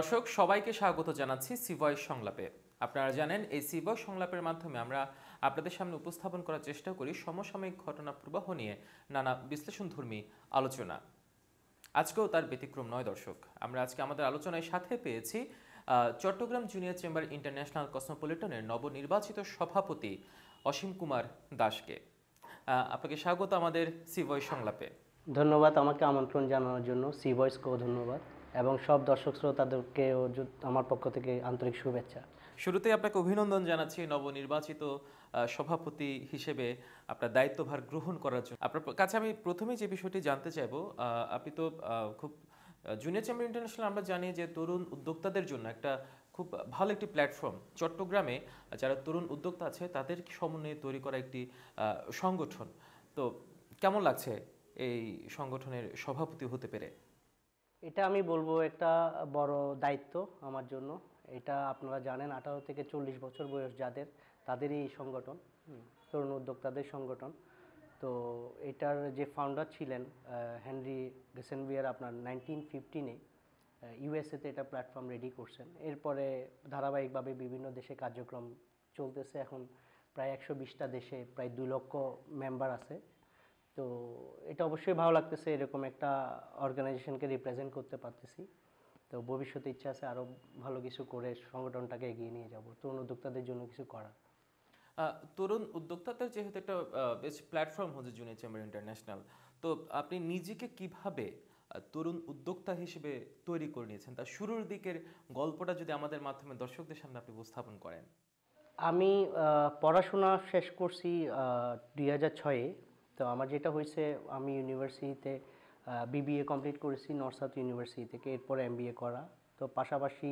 দর্শক, সবাইকে স্বাগত জানাচ্ছি সিভয় সংলাপে। আপনারা জানেন, এই সিভয় সংলাপের মাধ্যমে আমরা আপনাদের সামনে উপস্থাপন করার চেষ্টা করি সমসাময়িক ঘটনা প্রবাহ নিয়ে নানা বিশ্লেষণধর্মী আলোচনা। আজকেও তার ব্যতিক্রম নয় দর্শক। আমরা আজকে আমাদের আলোচনায় সাথে পেয়েছি চট্টগ্রাম জুনিয়র চেম্বার ইন্টারন্যাশনাল কসমোপলিটনের নবনির্বাচিত সভাপতি অসীম কুমার দাসকে। আপনাকে স্বাগত আমাদের সিভয় সংলাপে। ধন্যবাদ আমাকে আমন্ত্রণ জানানোর জন্য। সি ভয়েসকেও ধন্যবাদ। এবং সব দর্শক শ্রোতাদেরকেও আমার পক্ষ থেকে আন্তরিক শুভেচ্ছা। শুরুতেই আপনাকে অভিনন্দন জানাচ্ছি নবনির্বাচিত সভাপতি হিসেবে আপনার দায়িত্বভার গ্রহণ করার জন্য। আপনার কাছে আমি প্রথমে যে বিষয়টি জানতে চাইব আপনি তো খুব জুনিয়র চেম্বার ইন্টারন্যাশনাল আমরা জানি যে তরুণ উদ্যোক্তাদের জন্য একটা খুব ভালো একটি প্ল্যাটফর্ম চট্টগ্রামে যারা তরুণ উদ্যোক্তা আছে, তাদের সমন্বয়ে তৈরি করা একটি সংগঠন। তো কেমন লাগছে এই সংগঠনের সভাপতি হতে পেরে? এটা আমি বলব একটা বড় দায়িত্ব আমার জন্য। এটা আপনারা জানেন, আঠারো থেকে চল্লিশ বছর বয়স যাদের, তাদেরই এই সংগঠন তরুণ উদ্যোক্তাদের সংগঠন। তো এটার যে ফাউন্ডার ছিলেন হেনরি গেসেনভিয়ার আপনার নাইনটিন ফিফটিনে ইউএসএতে এটা প্ল্যাটফর্ম রেডি করছেন। এরপরে ধারাবাহিকভাবে বিভিন্ন দেশে কার্যক্রম চলতেছে। এখন প্রায় একশো বিশটা দেশে প্রায় দুই লক্ষ মেম্বার আছে। তো এটা অবশ্যই ভালো লাগতেছে এরকম একটা অর্গানাইজেশনকে রিপ্রেজেন্ট করতে পারতেছি। তো ভবিষ্যতে ইচ্ছা আছে আরও ভালো কিছু করে সংগঠনটাকে এগিয়ে নিয়ে যাব তরুণ উদ্যোক্তাদের জন্য কিছু করার। তরুণ উদ্যোক্তাদের যেহেতু একটা বেশ প্ল্যাটফর্ম হচ্ছে জুনিয়র চেম্বার ইন্টারন্যাশনাল তো আপনি নিজেকে কীভাবে তরুণ উদ্যোক্তা হিসেবে তৈরি করে নিয়েছেন? তার শুরুর দিকের গল্পটা যদি আমাদের মাধ্যমে দর্শকদের সামনে আপনি উপস্থাপন করেন। আমি পড়াশোনা শেষ করছি দুই হাজার ছয়ে। তো আমার যেটা হয়েছে, আমি ইউনিভার্সিটিতে বিবিএ কমপ্লিট করেছি নর্থ সাউথ ইউনিভার্সিটি থেকে এরপর এম করা। তো পাশাপাশি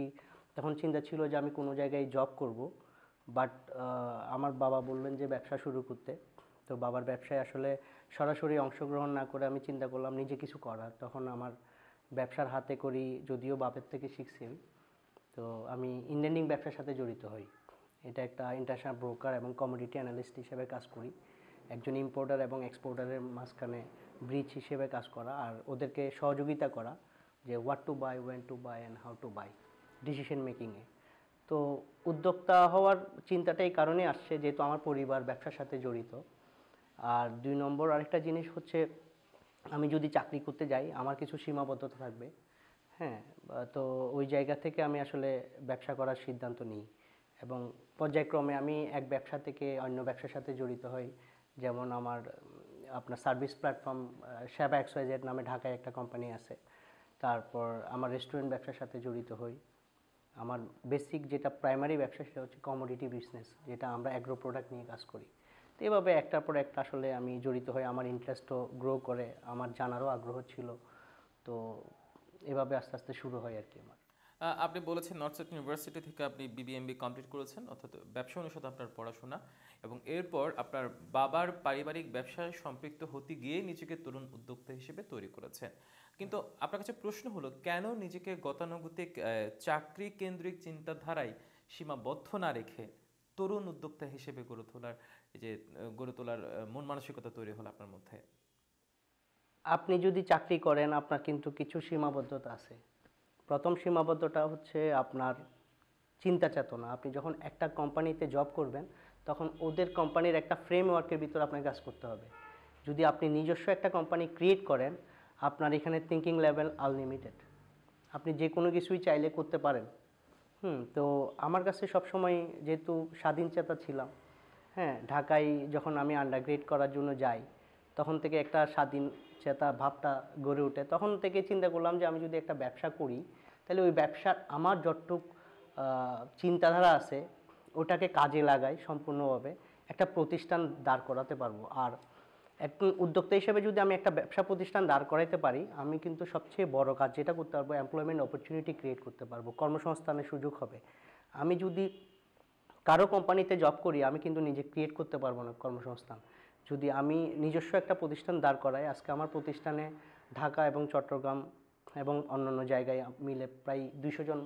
তখন চিন্তা ছিল যে আমি কোনো জায়গায় জব করব বাট আমার বাবা বললেন যে ব্যবসা শুরু করতে। তো বাবার ব্যবসায় আসলে সরাসরি অংশগ্রহণ না করে আমি চিন্তা করলাম নিজে কিছু করার। তখন আমার ব্যবসার হাতে করি, যদিও বাপের থেকে শিখছি আমি। তো আমি ইন্ডেন্ডিং ব্যবসার সাথে জড়িত হই। এটা একটা ইন্টারন্যাশনাল ব্রোকার এবং কমোডিটি অ্যানালিস্ট হিসেবে কাজ করি। একজন ইম্পোর্টার এবং এক্সপোর্টারের মাঝখানে ব্রিজ হিসেবে কাজ করা আর ওদেরকে সহযোগিতা করা যে what to buy when to buy and how to buy decision মেকিংয়ে তো উদ্যোক্তা হওয়ার চিন্তাটা এই কারণে আসছে যেহেতু আমার পরিবার ব্যবসার সাথে জড়িত। আর দুই নম্বর আরেকটা জিনিস হচ্ছে আমি যদি চাকরি করতে যাই, আমার কিছু সীমাবদ্ধতা থাকবে। হ্যাঁ তো ওই জায়গা থেকে আমি আসলে ব্যবসা করার সিদ্ধান্ত নিই। এবং পর্যায়ক্রমে আমি এক ব্যবসা থেকে অন্য ব্যবসার সাথে জড়িত হই। যেমন আমার, আপনার সার্ভিস প্ল্যাটফর্ম সেবা এক্সওয়াইজেড নামে ঢাকায় একটা কোম্পানি আছে। তারপর আমার রেস্টুরেন্ট ব্যবসার সাথে জড়িত হই। আমার বেসিক যেটা প্রাইমারি ব্যবসা সেটা হচ্ছে কমোডিটি বিজনেস যেটা আমরা অ্যাগ্রো প্রোডাক্ট নিয়ে কাজ করি। তো এভাবে একটার পর একটা আসলে আমি জড়িত হই, আমার ইন্টারেস্টও গ্রো করে, আমার জানারও আগ্রহ ছিল। তো এভাবে আস্তে আস্তে শুরু হয় আর কি আমার। আপনি বলেছেন নর্থ সাউথ ইউনিভার্সিটি থেকে আপনি বিবিএমবি কমপ্লিট করেছেন, অর্থাৎ ব্যবসা অনুষদ আপনার পড়াশোনা। এবং এরপর আপনার বাবার পারিবারিক ব্যবসায় সম্পৃক্ত হতে গিয়ে নিজেকে তরুণ উদ্যোক্তা হিসেবে তৈরি করেছেন। কিন্তু আপনার কাছে প্রশ্ন হলো, কেন নিজেকে গতানুগতিক চাকরি কেন্দ্রিক চিন্তাধারায় সীমাবদ্ধ না রেখে তরুণ উদ্যোক্তা হিসেবে গড়ে তোলার যে গড়ে তোলার মন মানসিকতা তৈরি হলো আপনার মধ্যে? আপনি যদি চাকরি করেন, আপনার কিন্তু কিছু সীমাবদ্ধতা আছে। প্রথম সীমাবদ্ধতা হচ্ছে আপনার চিন্তা চেতনা। আপনি যখন একটা কোম্পানিতে জব করবেন, তখন ওদের কোম্পানির একটা ফ্রেমওয়ার্কের ভিতর আপনাকে কাজ করতে হবে। যদি আপনি নিজস্ব একটা কোম্পানি ক্রিয়েট করেন, আপনার এখানে থিঙ্কিং লেভেল আনলিমিটেড আপনি যে কোনো কিছুই চাইলে করতে পারেন। হুম, তো আমার কাছে সবসময় যেহেতু স্বাধীনচেতা ছিলাম হ্যাঁ ঢাকায় যখন আমি আন্ডারগ্রেড করার জন্য যাই, তখন থেকে একটা স্বাধীন চেতা ভাবটা গড়ে ওঠে। তখন থেকে চিন্তা করলাম যে, আমি যদি একটা ব্যবসা করি, তাহলে ওই ব্যবসার আমার যতটুক চিন্তাধারা আছে, ওটাকে কাজে লাগাই সম্পূর্ণভাবে। একটা প্রতিষ্ঠান দাঁড় করাতে পারব। আর একজন উদ্যোক্তা হিসেবে যদি আমি একটা ব্যবসা প্রতিষ্ঠান দাঁড় করাইতে পারি, আমি কিন্তু সবচেয়ে বড় কাজ যেটা করতে পারব এমপ্লয়মেন্ট অপরচুনিটি ক্রিয়েট করতে পারব। কর্মসংস্থানের সুযোগ হবে। আমি যদি কারও কোম্পানিতে জব করি, আমি কিন্তু নিজে ক্রিয়েট করতে পারব না কর্মসংস্থান। যদি আমি নিজস্ব একটা প্রতিষ্ঠান দাঁড় করাই, আজকে আমার প্রতিষ্ঠানে ঢাকা এবং চট্টগ্রাম এবং অন্যান্য জায়গায় মিলে প্রায় দুইশো জন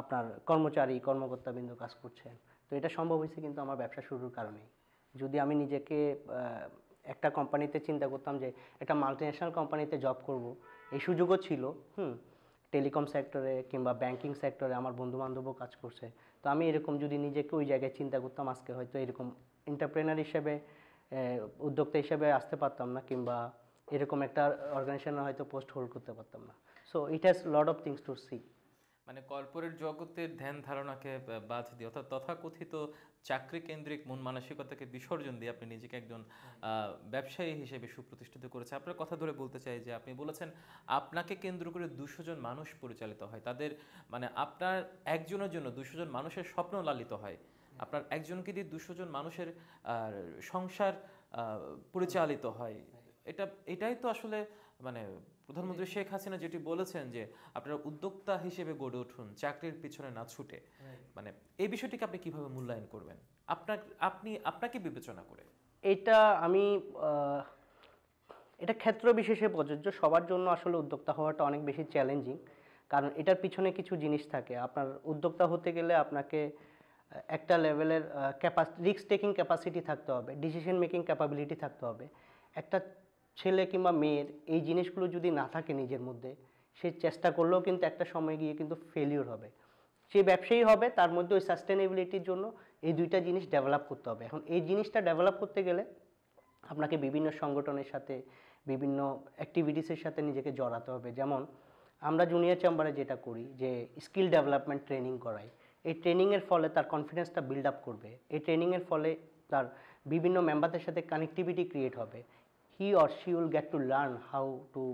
আপনার কর্মচারী, কর্মকর্তাবৃন্দ কাজ করছেন তো এটা সম্ভব হয়েছে কিন্তু আমার ব্যবসা শুরুর কারণেই। যদি আমি নিজেকে একটা কোম্পানিতে চিন্তা করতাম যে একটা মাল্টিন্যাশনাল কোম্পানিতে জব করব, এই সুযোগও ছিল, হুম টেলিকম সেক্টরে কিংবা ব্যাংকিং সেক্টরে আমার বন্ধুবান্ধবও কাজ করছে। তো আমি এরকম যদি নিজেকে ওই জায়গায় চিন্তা করতাম, আজকে হয়তো এরকম এন্টারপ্রেনার হিসেবে উদ্যোক্তা হিসেবে আসতে পারতাম না কিংবা এরকম একটা অর্গানাইজেশনে হয়তো পোস্ট হোল্ড করতে পারতাম না। So it has lot of things to see মানে কর্পোরেট জগতের ধ্যান ধারণাকে বাদ দিয়ে, অর্থাৎ তথাকথিত চাকরি কেন্দ্রিক মন মানসিকতাকে বিসর্জন দিয়ে আপনি নিজেকে একজন ব্যবসায়ী হিসেবে সুপ্রতিষ্ঠিত করেছে। আপনার কথা ধরে বলতে চাই যে, আপনি বলেছেন আপনাকে কেন্দ্র করে দুশো জন মানুষ পরিচালিত হয়। তাদের মানে আপনার একজনের জন্য দুশো জন মানুষের স্বপ্ন লালিত হয়। আপনার একজনকে দিয়ে দুশো জন মানুষের সংসার আহ, পরিচালিত হয়। এটা এটাই তো আসলে মানে প্রধানমন্ত্রী শেখ হাসিনা যেটি বলেছেন যে আপনারা উদ্যোক্তা হিসেবে গড়ে উঠুন চাকরির পিছনে না ছুটে। মানে এই বিষয়টিকে আপনি কীভাবে মূল্যায়ন করবেন? আপনার আপনি আপনাকে বিবেচনা করে। এটা আমি আহ, এটা ক্ষেত্র বিশেষে প্রযোজ্য। সবার জন্য আসলে উদ্যোক্তা হওয়াটা অনেক বেশি চ্যালেঞ্জিং কারণ এটার পিছনে কিছু জিনিস থাকে। আপনার উদ্যোক্তা হতে গেলে আপনাকে একটা লেভেলের ক্যাপাসিটি রিস্ক টেকিং ক্যাপাসিটি থাকতে হবে ডিসিশন মেকিং ক্যাপাবিলিটি থাকতে হবে। একটা ছেলে কিংবা মেয়ের এই জিনিসগুলো যদি না থাকে নিজের মধ্যে, সে চেষ্টা করলেও কিন্তু একটা সময় গিয়ে কিন্তু ফেলিওর হবে। সে ব্যবসায়ী হবে, তার মধ্যে ওই সাস্টেনেবিলিটির জন্য এই দুইটা জিনিস ডেভেলপ করতে হবে। এখন এই জিনিসটা ডেভেলপ করতে গেলে আপনাকে বিভিন্ন সংগঠনের সাথে, বিভিন্ন অ্যাক্টিভিটিসের সাথে নিজেকে জড়াতে হবে। যেমন আমরা জুনিয়র চেম্বারে যেটা করি, যে স্কিল ডেভেলপমেন্ট ট্রেনিং করাই। এই ট্রেনিংয়ের ফলে তার কনফিডেন্সটা বিল্ড আপ করবে। এই ট্রেনিংয়ের ফলে তার বিভিন্ন মেম্বারদের সাথে কানেক্টিভিটি ক্রিয়েট হবে। He or she will get to learn how to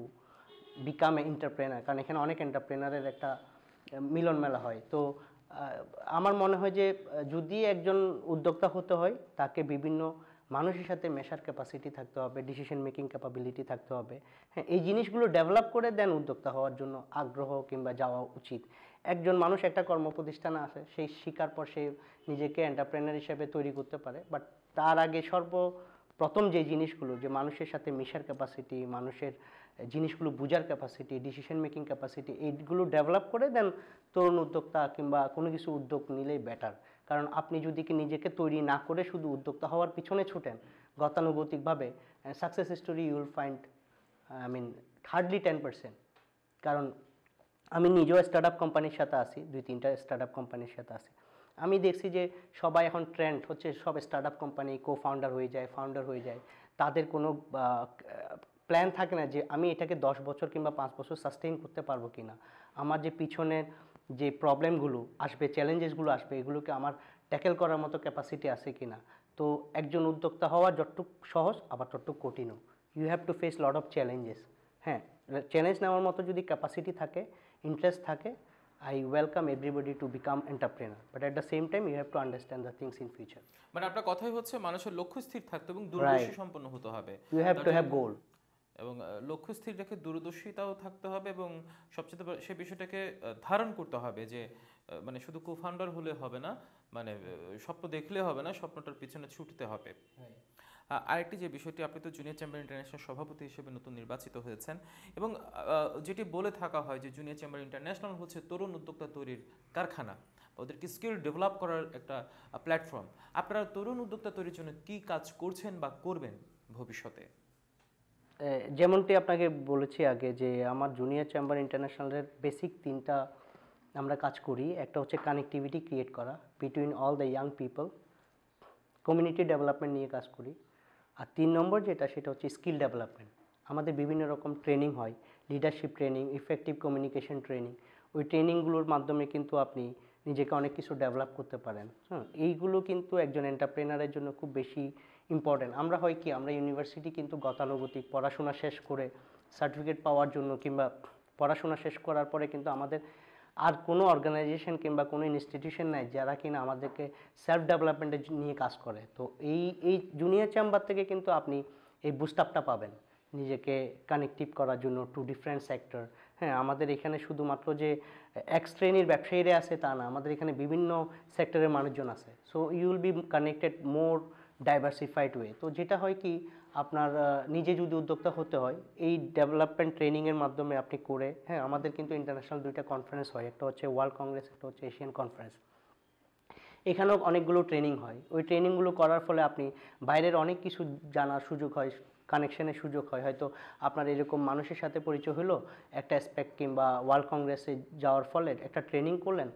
become a entrepreneur কারণ এখানে অনেক এন্টারপ্রেনারের একটা মিলন মেলা হয়। তো আমার মনে হয় যে, যদি একজন উদ্যোক্তা হতে হয়, তাকে বিভিন্ন মানুষের সাথে মেশার ক্যাপাসিটি থাকতে হবে ডিসিশন মেকিং ক্যাপাবিলিটি থাকতে হবে। হ্যাঁ এই জিনিসগুলো ডেভেলপ করে দেন উদ্যোক্তা হওয়ার জন্য আগ্রহ কিংবা যাওয়া উচিত। একজন মানুষ একটা কর্মপ্রতিষ্ঠানে আসে, সেই শিকার পর সে নিজেকে এন্টারপ্রেনার হিসেবে তৈরি করতে পারে। বাট তার আগে সর্ব প্রথম যে জিনিসগুলো, যে মানুষের সাথে মিশার ক্যাপাসিটি মানুষের জিনিসগুলো বোঝার ক্যাপাসিটি ডিসিশন মেকিং ক্যাপাসিটি এইগুলো ডেভেলপ করে দেন তরুণ উদ্যোক্তা কিংবা কোনো কিছু উদ্যোগ নিলেই বেটার কারণ আপনি যদি কি নিজেকে তৈরি না করে শুধু উদ্যোক্তা হওয়ার পিছনে ছুটেন, গতানুগতিকভাবে success story you'll find I mean hardly ten percent কারণ আমি নিজেও স্টার্ট আপ কোম্পানির সাথে আসি দুই তিনটা স্টার্ট আপ কোম্পানির সাথে আসি আমি দেখছি যে সবাই এখন ট্রেন্ড হচ্ছে, সব start up company co founder হয়ে যায় ফাউন্ডার হয়ে যায়। তাদের কোনো প্ল্যান থাকে না যে আমি এটাকে দশ বছর কিংবা পাঁচ বছর সাস্টেইন করতে পারব কি না আমার যে পিছনের যে প্রবলেমগুলো আসবে চ্যালেঞ্জেসগুলো আসবে, এগুলোকে আমার ট্যাকেল করার মতো ক্যাপাসিটি আছে কি না তো একজন উদ্যোক্তা হওয়া যতটুক সহজ, আবার ততটুক কঠিনও। You have to face lot of challenges হ্যাঁ চ্যালেঞ্জ নেওয়ার মতো যদি ক্যাপাসিটি থাকে ইন্টারেস্ট থাকে I welcome everybody to become entrepreneur but at the same time you have to understand the things in future মানে আপনার কথাই হচ্ছে মানুষের লক্ষ্য স্থির থাকতে এবং দূরদর্শী সম্পন্ন হতে হবে। You have to have goal এবং লক্ষ্য স্থির রেখে দূরদর্শিতাও থাকতে হবে এবং সবচেয়ে সে বিষয়টাকে ধারণ করতে হবে যে মানে শুধু কোফাউন্ডার হলে হবে না মানে স্বপ্ন দেখলে হবে না স্বপ্নটার পিছনে ছুটতে হবে। আরেকটি যে বিষয়টি, আপনি তো জুনিয়র চেম্বার ইন্টারন্যাশনাল সভাপতি হিসেবে নতুন নির্বাচিত হয়েছেন এবং যেটি বলে থাকা হয় যে জুনিয়র চেম্বার ইন্টারন্যাশনাল হচ্ছে তরুণ উদ্যোক্তা তৈরির কারখানা, ওদেরকে স্কিল ডেভেলপ করার একটা প্ল্যাটফর্ম আপনারা তরুণ উদ্যোক্তা তৈরির জন্য কি কাজ করছেন বা করবেন ভবিষ্যতে? যেমনটি আপনাকে বলেছি আগে যে আমার জুনিয়র চেম্বার ইন্টারন্যাশনালের বেসিক তিনটা আমরা কাজ করি। একটা হচ্ছে কানেক্টিভিটি ক্রিয়েট করা between all the young people community development নিয়ে কাজ করি। আর তিন নম্বর যেটা, সেটা হচ্ছে স্কিল ডেভেলপমেন্ট আমাদের বিভিন্ন রকম ট্রেনিং হয়। Leadership training effective communication training ওই ট্রেনিংগুলোর মাধ্যমে কিন্তু আপনি নিজেকে অনেক কিছু ডেভেলপ করতে পারেন। হ্যাঁ এইগুলো কিন্তু একজন এন্টারপ্রেনারের জন্য খুব বেশি ইম্পর্টেন্ট আমরা হয় কি, আমরা ইউনিভার্সিটি কিন্তু গতানুগতিক, পড়াশোনা শেষ করে সার্টিফিকেট পাওয়ার জন্য কিংবা পড়াশোনা শেষ করার পরে কিন্তু আমাদের আর কোনো অর্গানাইজেশন কিংবা কোনো ইনস্টিটিউশন নাই যারা কিনা আমাদেরকে সেলফ ডেভেলপমেন্টের নিয়ে কাজ করে। তো এই এই জুনিয়র চেম্বার থেকে কিন্তু আপনি এই বুস্টাপটা পাবেন। নিজেকে কানেক্টিভ করার জন্য টু ডিফারেন্ট সেক্টর হ্যাঁ আমাদের এখানে শুধুমাত্র যে এক শ্রেণির ব্যবসায়ীরা আছে তা না, আমাদের এখানে বিভিন্ন সেক্টরের মানুষজন আছে। So you will be connected more diversified way তো যেটা হয় কি আপনার নিজে যদি উদ্যোক্তা হতে হয়, এই ডেভেলপমেন্ট ট্রেনিংয়ের মাধ্যমে আপনি করে হ্যাঁ আমাদের কিন্তু ইন্টারন্যাশনাল দুইটা কনফারেন্স হয়। একটা হচ্ছে ওয়ার্ল্ড কংগ্রেস একটা হচ্ছে এশিয়ান কনফারেন্স এখানেও অনেকগুলো ট্রেনিং হয়। ওই ট্রেনিংগুলো করার ফলে আপনি বাইরের অনেক কিছু জানার সুযোগ হয় কানেকশনের সুযোগ হয়। হয়তো আপনার এরকম মানুষের সাথে পরিচয় হলো, একটা অ্যাসপেক্ট কিংবা ওয়ার্ল্ড কংগ্রেসে যাওয়ার ফলে একটা ট্রেনিং করলেন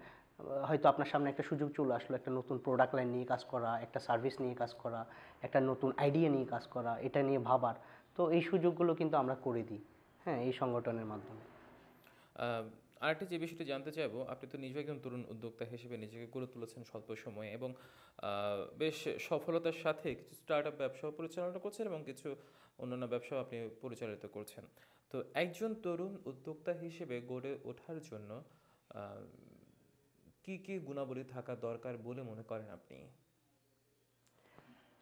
হয়তো আপনার সামনে একটা সুযোগ চলে আসলো, একটা নতুন প্রোডাক্ট লাইন নিয়ে কাজ করা, একটা সার্ভিস নিয়ে কাজ করা, একটা নতুন আইডিয়া নিয়ে কাজ করা, এটা নিয়ে ভাবার। তো এই সুযোগগুলো কিন্তু আমরা করে দিই হ্যাঁ এই সংগঠনের মাধ্যমে। আরেকটি যে বিষয়টি জানতে চাইব, আপনি তো নিজেও একজন তরুণ উদ্যোক্তা হিসেবে নিজেকে গড়ে তুলেছেন স্বল্প সময়ে এবং বেশ সফলতার সাথে কিছু স্টার্ট আপ ব্যবসাও পরিচালনা করছেন এবং কিছু অন্যান্য ব্যবসাও আপনি পরিচালিত করছেন। তো একজন তরুণ উদ্যোক্তা হিসেবে গড়ে ওঠার জন্য কি কি গুণাবলী থাকা দরকার বলে মনে করেন আপনি?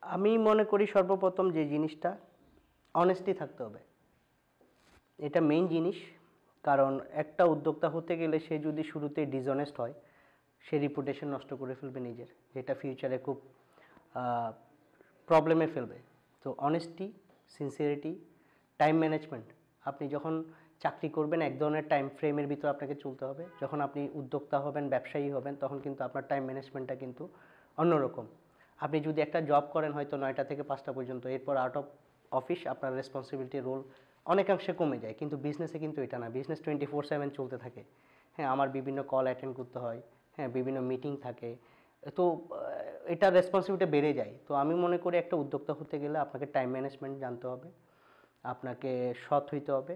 আমি মনে করি সর্বপ্রথম যে জিনিসটা অনেস্টি থাকতে হবে। এটা মেইন জিনিস, কারণ একটা উদ্যোক্তা হতে গেলে সে যদি শুরুতে ডিসঅনেস্ট হয়, সে রিপুটেশন নষ্ট করে ফেলবে নিজের, যেটা ফিউচারে খুব প্রবলেমে ফেলবে। তো অনেস্টি সিনসিয়ারিটি টাইম ম্যানেজমেন্ট আপনি যখন চাকরি করবেন, এক ধরনের টাইম ফ্রেমের ভিতর আপনাকে চলতে হবে। যখন আপনি উদ্যোক্তা হবেন, ব্যবসায়ী হবেন, তখন কিন্তু আপনার টাইম ম্যানেজমেন্টটা কিন্তু অন্যরকম। আপনি যদি একটা জব করেন হয়তো নয়টা থেকে পাঁচটা পর্যন্ত, এরপর আউট অফ অফিস আপনার রেসপন্সিবিলিটি রোল অনেকাংশে কমে যায়। কিন্তু বিজনেসে কিন্তু এটা না। বিজনেস টোয়েন্টি ফোর সেভেন চলতে থাকে। হ্যাঁ আমার বিভিন্ন কল অ্যাটেন্ড করতে হয়। হ্যাঁ বিভিন্ন মিটিং থাকে। তো এটা রেসপন্সিবিলিটি বেড়ে যায়। তো আমি মনে করি একটা উদ্যোক্তা হতে গেলে আপনাকে টাইম ম্যানেজমেন্ট জানতে হবে। আপনাকে সৎ হইতে হবে।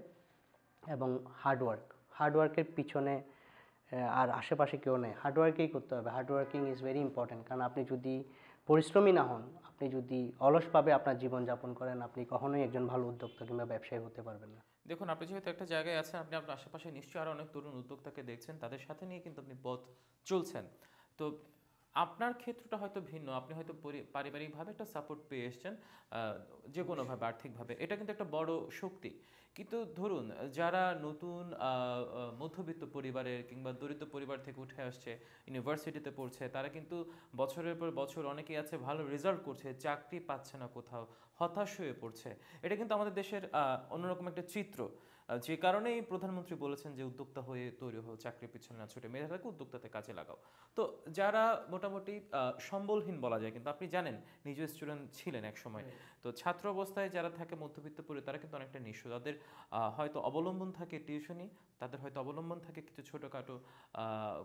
এবং হার্ডওয়ার্ক হার্ডওয়ার্কের পিছনে আর আশেপাশে কেউ নেই। হার্ডওয়ার্কেই করতে হবে। হার্ডওয়ার্কিং ইজ ভেরি ইম্পর্ট্যান্ট কারণ আপনি যদি পরিশ্রমী না হন, আপনি যদি অলসভাবে আপনার জীবনযাপন করেন, আপনি কখনোই একজন ভালো উদ্যোক্তা কিংবা ব্যবসায়ী হতে পারবেন না। দেখুন, আপনি যেহেতু একটা জায়গায় আছেন, আপনি আপনার আশেপাশে নিশ্চয়ই আরও অনেক তরুণ উদ্যোক্তাকে দেখছেন। তাদের সাথে নিয়ে কিন্তু আপনি পথ চলছেন। তো আপনার ক্ষেত্রটা হয়তো ভিন্ন। আপনি হয়তো পারিবারিকভাবে একটা সাপোর্ট পেয়ে এসছেন যে কোনোভাবে আর্থিকভাবে। এটা কিন্তু একটা বড় শক্তি। কিন্তু ধরুন, যারা নতুন মধ্যবিত্ত পরিবারের কিংবা দরিদ্র পরিবার থেকে উঠে আসছে ইউনিভার্সিটিতে পড়ছে, তারা কিন্তু বছরের পর বছর অনেকেই আছে ভালো রেজাল্ট করছে, চাকরি পাচ্ছে না কোথাও, হতাশ হয়ে পড়ছে। এটা কিন্তু আমাদের দেশের অন্যরকম একটা চিত্র। যে কারণেই প্রধানমন্ত্রী বলেছেন যে উদ্যোক্তা হয়ে তৈরি হও চাকরির পিছনে না ছুটে মেধাটাকে উদ্যোক্তাতে কাজে লাগাও। তো যারা মোটামুটি সম্বলহীন বলা যায় কিন্তু আপনি জানেন নিজে স্টুডেন্ট ছিলেন এক সময় তো ছাত্র অবস্থায় যারা থাকে মধ্যবিত্ত পরি তারা কিন্তু অনেকটা নিঃস্ব। তাদের হয়তো অবলম্বন থাকে টিউশনি তাদের হয়তো অবলম্বন থাকে কিছু ছোটোখাটো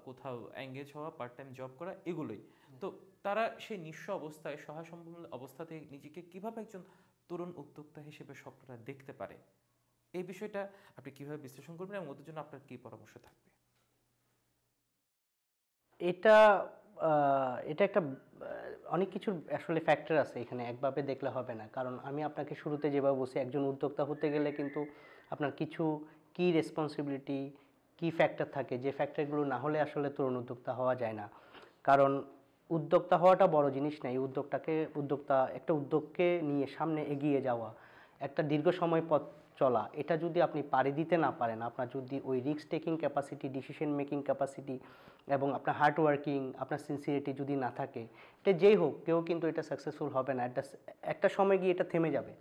কোথাও অ্যাঙ্গেজ হওয়া পার্ট টাইম জব করা এগুলোই। তো তারা সেই নিঃস্ব অবস্থায় সহায় সম্পন্ন অবস্থাতে নিজেকে কীভাবে একজন তরুণ উদ্যোক্তা হিসেবে স্বপ্নটা দেখতে পারে? এই বিষয়টা আপনি কীভাবে বিশ্লেষণ করবেন এবং ওদের জন্য আপনার কি পরামর্শ থাকবে? এটা এটা একটা অনেক কিছু আসলে ফ্যাক্টর আছে এখানে, একভাবে দেখলে হবে না। কারণ আমি আপনাকে শুরুতে যেভাবে বলছি, একজন উদ্যোক্তা হতে গেলে কিন্তু আপনার কিছু কি রেসপন্সিবিলিটি কি ফ্যাক্টর থাকে, যে ফ্যাক্টরগুলো না হলে আসলে তরুণ উদ্যোক্তা হওয়া যায় না। কারণ উদ্যোক্তা হওয়াটা বড় জিনিস না, এই উদ্যোগটাকে উদ্যোক্তা, একটা উদ্যোগকে নিয়ে সামনে এগিয়ে যাওয়া, একটা দীর্ঘ সময় পথ চলা, এটা যদি আপনি পাড়ি দিতে না পারেন, আপনার যদি ওই risk taking capacity decision making capacity এবং আপনার হার্ড ওয়ার্কিং আপনার সিনসিয়ারিটি যদি না থাকে, এটা যেই হোক, কেউ কিন্তু এটা সাকসেসফুল হবে না। একটা একটা সময় গিয়ে এটা থেমে যাবে।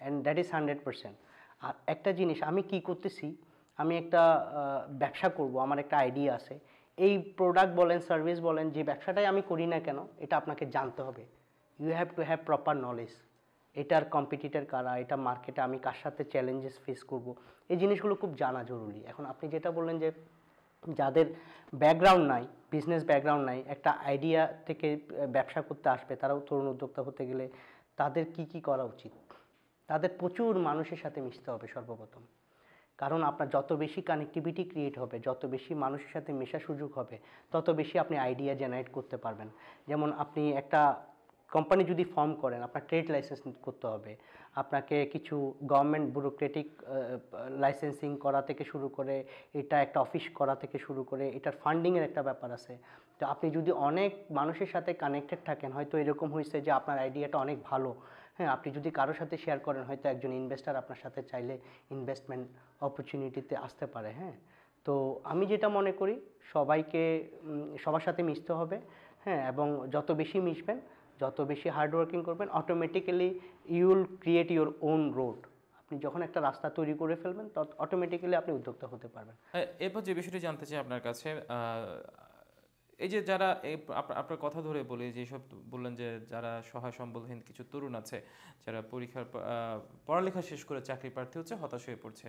And that is hundred percent আর একটা জিনিস, আমি কি করতেছি? আমি একটা ব্যবসা করব, আমার একটা আইডিয়া আছে। এই প্রোডাক্ট বলেন সার্ভিস বলেন, যে ব্যবসাটাই আমি করি না কেন, এটা আপনাকে জানতে হবে। You have to have proper knowledge এটার কম্পিটিটার কারা, এটা মার্কেটে আমি কার সাথে চ্যালেঞ্জেস ফেস করব, এই জিনিসগুলো খুব জানা জরুরি। এখন আপনি যেটা বললেন যে যাদের ব্যাকগ্রাউন্ড নাই বিজনেস ব্যাকগ্রাউন্ড নাই, একটা আইডিয়া থেকে ব্যবসা করতে আসবে, তারাও তরুণ উদ্যোক্তা হতে গেলে তাদের কি কি করা উচিত? তাদের প্রচুর মানুষের সাথে মিশতে হবে সর্বপ্রথম। কারণ আপনার যত বেশি কানেক্টিভিটি ক্রিয়েট হবে, যত বেশি মানুষের সাথে মেশার সুযোগ হবে, তত বেশি আপনি আইডিয়া জেনারেট করতে পারবেন। যেমন আপনি একটা কোম্পানি যদি ফর্ম করেন, আপনার ট্রেড লাইসেন্স করতে হবে, আপনাকে কিছু গভর্নমেন্ট ব্যুরোক্রেটিক লাইসেন্সিং করা থেকে শুরু করে, এটা একটা অফিস করা থেকে শুরু করে, এটার ফান্ডিংয়ের একটা ব্যাপার আছে। তো আপনি যদি অনেক মানুষের সাথে কানেক্টেড থাকেন, হয়তো এরকম হয়েছে যে আপনার আইডিয়াটা অনেক ভালো। হ্যাঁ আপনি যদি কারোর সাথে শেয়ার করেন, হয়তো একজন ইনভেস্টার আপনার সাথে চাইলে ইনভেস্টমেন্ট অপরচুনিটিতে আসতে পারে হ্যাঁ। তো আমি যেটা মনে করি, সবাইকে সবার সাথে মিশতে হবে হ্যাঁ এবং যত বেশি মিশবেন যত বেশি হার্ড ওয়ার্কিং করবেন automatically you'll create your own road আপনি যখন একটা রাস্তা তৈরি করে ফেলবেন, তত অটোমেটিক্যালি আপনি উদ্যোক্তা হতে পারবেন। এরপর যে বিষয়টি জানতে চাই আপনার কাছে এই যে যারা আপনার কথা ধরে বলি, যে সব বললেন যে যারা সহায় সম্বলহীন কিছু তরুণ আছে, যারা পরীক্ষার পড়ালেখা শেষ করে চাকরি প্রার্থী হচ্ছে, হতাশ হয়ে পড়ছে।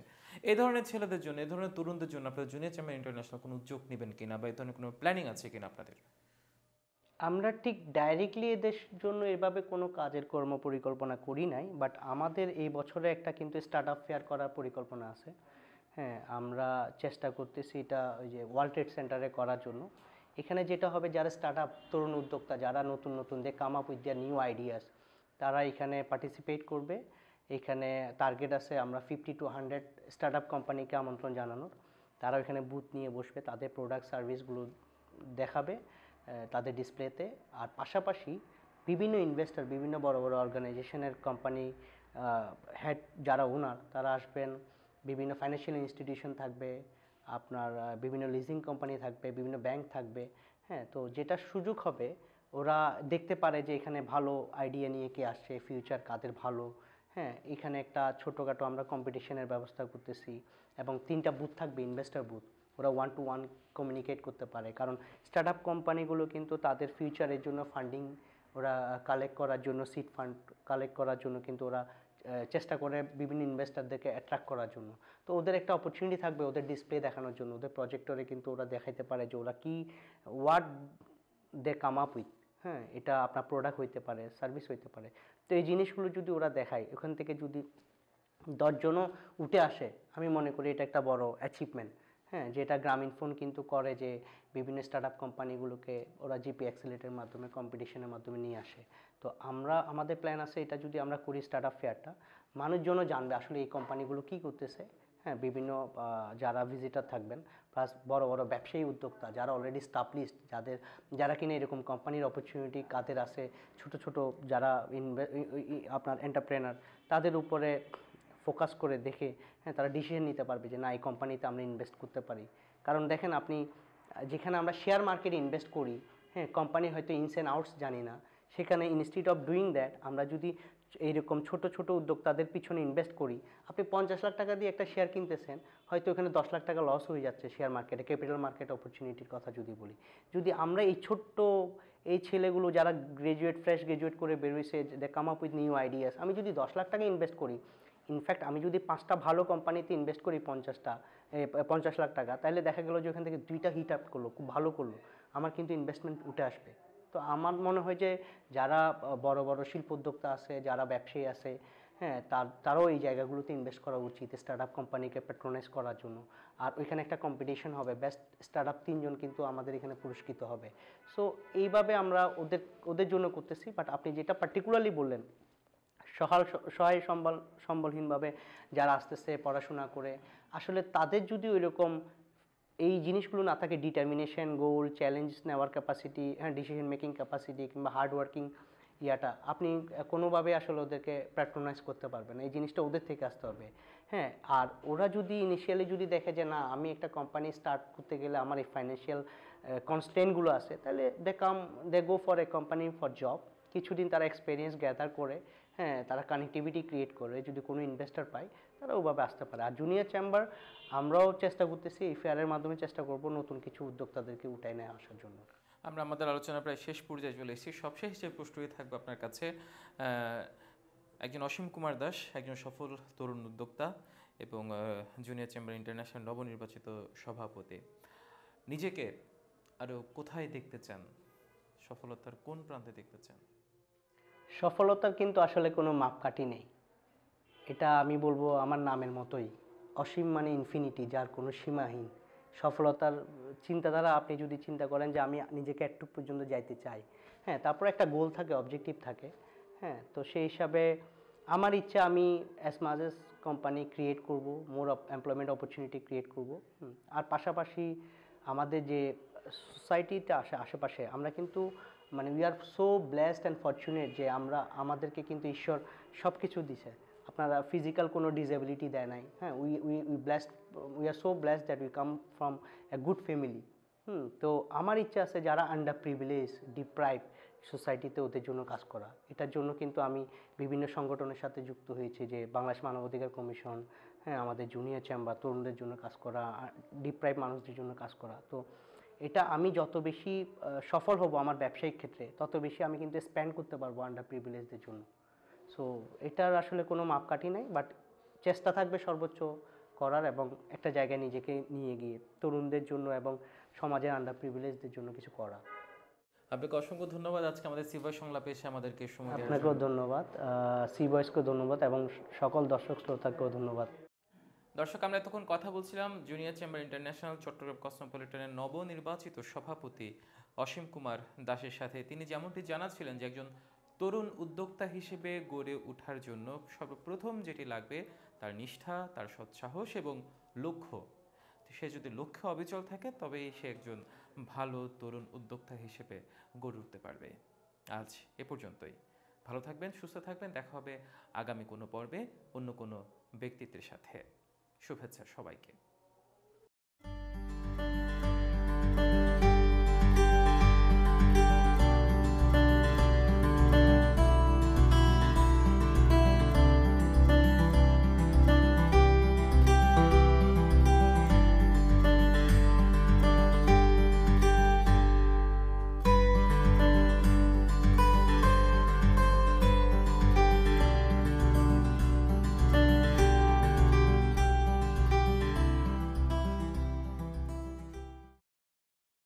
এই ধরনের ছেলেদের জন্য এই ধরনের তরুণদের জন্য আপনাদের জুনিয়র চ্যাম্বার ইন্টারন্যাশনাল কোনো উদ্যোগ নেবেন কিনা বা এই ধরনের কোনো প্ল্যানিং আছে কিনা আপনাদের? আমরা ঠিক ডাইরেক্টলি এদের জন্য এভাবে কোনো কাজের কর্ম পরিকল্পনা করি নাই বাট আমাদের এই বছরে একটা কিন্তু স্টার্ট আপ ফেয়ার করার পরিকল্পনা আছে। হ্যাঁ আমরা চেষ্টা করতেছি এটা ওই যে ওয়ার্ল্ড ট্রেড সেন্টারে করার জন্য। এখানে যেটা হবে, যারা স্টার্ট আপ তরুণ উদ্যোক্তা, যারা নতুন নতুন they come up with their new ideas তারা এখানে পার্টিসিপেট করবে। এখানে টার্গেট আছে আমরা fifty to hundred start up কোম্পানিকে আমন্ত্রণ জানানোর। তারা এখানে বুথ নিয়ে বসবে, তাদের প্রোডাক্ট সার্ভিসগুলো দেখাবে। তাদের ডিসপ্লেতে। আর পাশাপাশি বিভিন্ন ইনভেস্টর বিভিন্ন বড় বড় অর্গানাইজেশনের কোম্পানি হেড যারা ওনার তারা আসবেন। বিভিন্ন ফাইন্যান্সিয়াল ইনস্টিটিউশন থাকবে, আপনার বিভিন্ন লিজিং কোম্পানি থাকবে, বিভিন্ন ব্যাংক থাকবে। হ্যাঁ তো যেটা সুযোগ হবে, ওরা দেখতে পারে যে এখানে ভালো আইডিয়া নিয়ে কে আসছে ফিউচার কাদের ভালো। হ্যাঁ এখানে একটা ছোটোখাটো আমরা কম্পিটিশনের ব্যবস্থা করতেছি। এবং তিনটা বুথ থাকবে ইনভেস্টর বুথ ওরা ওয়ান টু ওয়ান কমিউনিকেট করতে পারে। কারণ স্টার্ট আপ কোম্পানিগুলো কিন্তু তাদের ফিউচারের জন্য ফান্ডিং ওরা কালেক্ট করার জন্য সিট ফান্ড কালেক্ট করার জন্য কিন্তু ওরা চেষ্টা করে বিভিন্ন ইনভেস্টারদেরকে অ্যাট্রাক্ট করার জন্য। তো ওদের একটা অপরচুনিটি থাকবে ওদের ডিসপ্লে দেখানোর জন্য। ওদের প্রজেক্টরে কিন্তু ওরা দেখাইতে পারে যে ওরা কী word they come up with হ্যাঁ এটা আপনার প্রোডাক্ট হইতে পারে সার্ভিস হইতে পারে। তো এই জিনিসগুলো যদি ওরা দেখায়, ওখান থেকে যদি দশজনও উঠে আসে, আমি মনে করি এটা একটা বড় অ্যাচিভমেন্ট হ্যাঁ যেটা গ্রামীণ ফোন কিন্তু করে যে বিভিন্ন স্টার্ট আপ কোম্পানিগুলোকে ওরা জিপি অ্যাক্সিলেটের মাধ্যমে কম্পিটিশনের মাধ্যমে নিয়ে আসে। তো আমরা, আমাদের প্ল্যান আছে এটা যদি আমরা করি স্টার্ট আপ ফেয়ারটা মানুষজনও জানবে আসলে এই কোম্পানিগুলো কী করতেছে। হ্যাঁ বিভিন্ন যারা ভিজিটার থাকবেন প্লাস বড় বড় ব্যবসায়ী উদ্যোক্তা, যারা অলরেডি স্টাবলিশড যাদের, যারা কিনা এরকম কোম্পানির অপরচুনিটি কাদের আছে, ছোট ছোট যারা আপনার এন্টারপ্রেনার তাদের উপরে ফোকাস করে দেখে হ্যাঁ তারা ডিসিশন নিতে পারবে যে না, এই কোম্পানিতে আমরা ইনভেস্ট করতে পারি। কারণ দেখেন আপনি, যেখানে আমরা শেয়ার মার্কেটে ইনভেস্ট করি হ্যাঁ কোম্পানি হয়তো ইনস অ্যান্ড আউটস জানি না। সেখানে ইনস্টিটিউট অফ ডুইং দ্যাট আমরা যদি এইরকম ছোট ছোট উদ্যোক্তাদের পিছনে ইনভেস্ট করি, আপনি পঞ্চাশ লাখ টাকা দিয়ে একটা শেয়ার কিনতেছেন, হয়তো এখানে দশ লাখ টাকা লস হয়ে যাচ্ছে শেয়ার মার্কেটে ক্যাপিটাল মার্কেট অপরচুনিটির কথা যদি বলি। যদি আমরা এই ছোট্ট, এই ছেলেগুলো যারা গ্রাজুয়েট ফ্রেশ গ্রাজুয়েট করে বেরোইছে they come up with new ideas আমি যদি দশ লাখ টাকা ইনভেস্ট করি ইনফ্যাক্ট আমি যদি পাঁচটা ভালো কোম্পানিতে ইনভেস্ট করি পঞ্চাশটা পঞ্চাশ লাখ টাকা, তাহলে দেখা গেলো যে ওখান থেকে দুইটা হিট আপ করল, খুব ভালো করল। আমার কিন্তু ইনভেস্টমেন্ট উঠে আসবে। তো আমার মনে হয় যে যারা বড় বড় শিল্প উদ্যোক্তা আছে, যারা ব্যবসায়ী আছে হ্যাঁ তার, তারাও এই জায়গাগুলোতে ইনভেস্ট করা উচিত স্টার্ট আপ কোম্পানিকে প্যাট্রোনাইজ করার জন্য। আর ওইখানে একটা কম্পিটিশন হবে বেস্ট স্টার্ট আপ তিনজন কিন্তু আমাদের এখানে পুরস্কৃত হবে। সো এইভাবে আমরা ওদের ওদের জন্য করতেছি বাট আপনি যেটা পার্টিকুলারলি বললেন সহাল সহায় সম্বল, সম্বলহীনভাবে যারা আসতেছে পড়াশোনা করে, আসলে তাদের যদি ওই রকম এই জিনিসগুলো না থাকে ডিটারমিনেশন গোল চ্যালেঞ্জ নেওয়ার ক্যাপাসিটি হ্যাঁ ডিসিশন মেকিং ক্যাপাসিটি কিংবা হার্ড ওয়ার্কিং ইয়াটা, আপনি কোনোভাবে আসলে ওদেরকে প্যাট্রোনাইজ করতে পারবেন এই জিনিসটা ওদের থেকে আসতে হবে। হ্যাঁ আর ওরা যদি ইনিশিয়ালি যদি দেখে যে, না, আমি একটা কোম্পানি স্টার্ট করতে গেলে আমার এই ফাইন্যান্সিয়াল কনস্টেন্টগুলো আছে, তাহলে they come they go for a company for job কিছুদিন তারা এক্সপিরিয়েন্স গ্যাদার করে হ্যাঁ তারা কানেক্টিভিটি ক্রিয়েট করে। যদি কোনো ইনভেস্টর পায়, তারা ওভাবে আসতে পারে। আর জুনিয়র চেম্বার আমরাও চেষ্টা করতেছি এই ফেয়ারের মাধ্যমে চেষ্টা করব নতুন কিছু উদ্যোক্তাদেরকে উঠায় নিয়ে আসার জন্য। আমরা আমাদের আলোচনা প্রায় শেষ পর্যায়ে চলে এসেছি। সবশেষ যে প্রশ্নই থাকবে আপনার কাছে একজন অসীম কুমার দাস, একজন সফল তরুণ উদ্যোক্তা এবং জুনিয়র চেম্বার ইন্টারন্যাশনাল নবনির্বাচিত সভাপতি। নিজেকে আরও কোথায় দেখতে চান? সফলতার কোন প্রান্তে দেখতে চান? সফলতার কিন্তু আসলে কোনো মাপকাঠি নেই। এটা আমি বলব আমার নামের মতোই। অসীম মানে ইনফিনিটি যার কোনো সীমাহীন। সফলতার চিন্তাধারা আপনি যদি চিন্তা করেন যে আমি নিজেকে একটু পর্যন্ত যাইতে চাই হ্যাঁ তারপর একটা গোল থাকে অবজেক্টিভ থাকে হ্যাঁ তো সেই হিসাবে আমার ইচ্ছা আমি অ্যাজ মাজ এস কোম্পানি ক্রিয়েট করব মোর এমপ্লয়মেন্ট অপরচুনিটি ক্রিয়েট করব আর পাশাপাশি আমাদের যে সোসাইটিতে আসে, আশেপাশে, আমরা কিন্তু মানে we are so blessed and fortunate যে আমরা আমাদেরকে কিন্তু ঈশ্বর সব কিছু দিছে। আপনারা ফিজিক্যাল কোনো ডিসেবিলিটি দেয় নাই হ্যাঁ? We we we blessed we are so blessed that we come from a good family hmm, তো আমার ইচ্ছা আছে যারা আন্ডার প্রিভিলেজ ডিপ্রাইভ সোসাইটিতে ওদের জন্য কাজ করা। এটার জন্য কিন্তু আমি বিভিন্ন সংগঠনের সাথে যুক্ত হয়েছি যে বাংলাদেশ মানবাধিকার কমিশন হ্যাঁ? আমাদের জুনিয়র চেম্বার তরুণদের জন্য কাজ করা ডিপ্রাইভ মানুষদের জন্য কাজ করা। তো এটা আমি যত বেশি সফল হব আমার ব্যবসায়িক ক্ষেত্রে তত বেশি আমি কিন্তু স্প্যান্ড করতে পারব আন্ডার প্রিভিলেজদের জন্য। সো এটার আসলে কোনো মাপকাঠি নাই বাট চেষ্টা থাকবে সর্বোচ্চ করার এবং একটা জায়গায় নিজেকে নিয়ে গিয়ে তরুণদের জন্য এবং সমাজের আন্ডার প্রিভিলেজদের জন্য কিছু করা। আপনাকে অসংখ্য ধন্যবাদ। আজকে আমাদের সিভয় সংলাপে এসে আমাদেরকে সময় আপনাকেও ধন্যবাদ। সি বয়েসকেও ধন্যবাদ এবং সকল দর্শক শ্রোতাকেও ধন্যবাদ। দর্শক, আমরা এতক্ষণ কথা বলছিলাম জুনিয়র চেম্বার ইন্টারন্যাশনাল চট্টগ্রাম কসমোপলিটনের নবনির্বাচিত সভাপতি অসীম কুমার দাসের সাথে। তিনি যেমনটি জানাচ্ছিলেন যে একজন তরুণ উদ্যোক্তা হিসেবে গড়ে ওঠার জন্য সর্বপ্রথম যেটি লাগবে তার নিষ্ঠা, তার সৎসাহস এবং লক্ষ্য। সে যদি লক্ষ্যে অবিচল থাকে, তবেই সে একজন ভালো তরুণ উদ্যোক্তা হিসেবে গড়ে উঠতে পারবে। আজ এ পর্যন্তই। ভালো থাকবেন, সুস্থ থাকবেন, দেখা হবে আগামী কোনো পর্বে অন্য কোনো ব্যক্তিত্বের সাথে। শুভেচ্ছা সবাইকে।